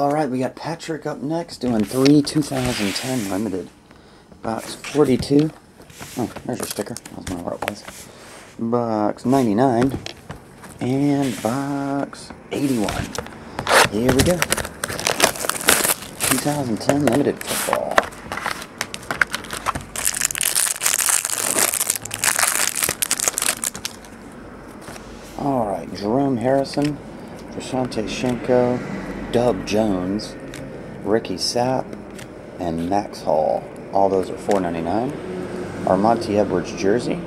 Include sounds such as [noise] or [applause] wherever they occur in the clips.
All right, we got Patrick up next doing three 2010 limited. Box 42. Oh, there's your sticker. I was wondering where it was. Box 99 and box 81. Here we go. 2010 limited football. All right, Jerome Harrison, Prashante Shenko, Dub Jones, Ricky Sapp, and Max Hall. All those are $4.99. Armanti Edwards jersey,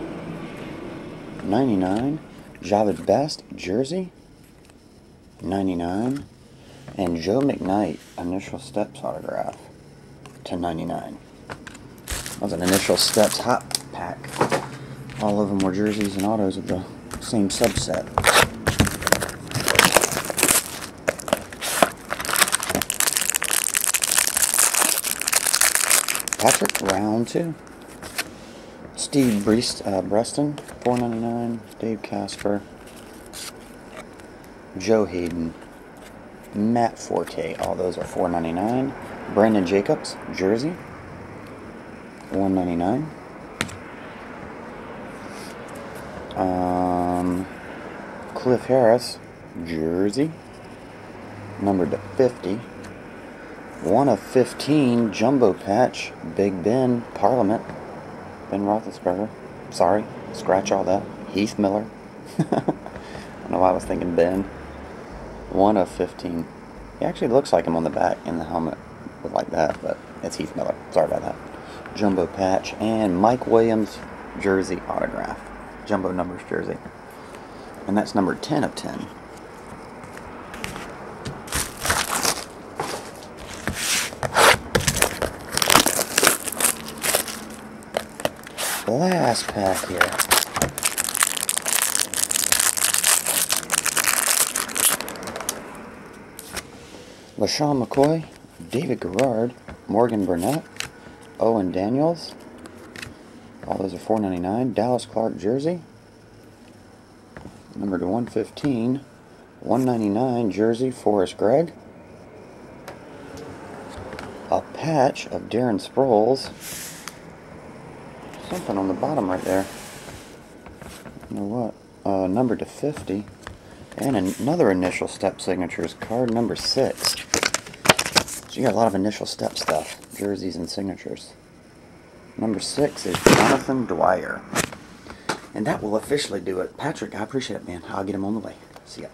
99. Jahvid Best jersey, 99. And Joe McKnight initial steps autograph to 99. That was an initial steps hot pack. All of them were jerseys and autos of the same subset. Patrick, round two. Steve Breast, uh, ninety nine. Dave Casper, Joe Haden, Matt Forte. All those are four ninety nine. Brandon Jacobs, jersey, one ninety nine. Um, Cliff Harris, jersey, numbered to fifty. One of 15, Jumbo Patch, Big Ben, Parliament, Ben Roethlisberger. Sorry, scratch all that. Heath Miller. [laughs] I don't know why I was thinking Ben. One of 15. He actually looks like him on the back in the helmet like that, but it's Heath Miller. Sorry about that. Jumbo Patch and Mike Williams jersey autograph. Jumbo numbers jersey. And that's number 10 of 10. Last pack here. LeSean McCoy, David Garrard, Morgan Burnett, Owen Daniels. All those are $4.99. Dallas Clark jersey. Number to 115. 199 jersey, Forrest Gregg. A patch of Darren Sproles something on the bottom right there. You know what? Uh, number to 50. And another initial step signatures, card number 6. So you got a lot of initial step stuff, jerseys and signatures. Number 6 is Jonathan Dwyer. And that will officially do it. Patrick, I appreciate it, man. I'll get him on the way. See ya.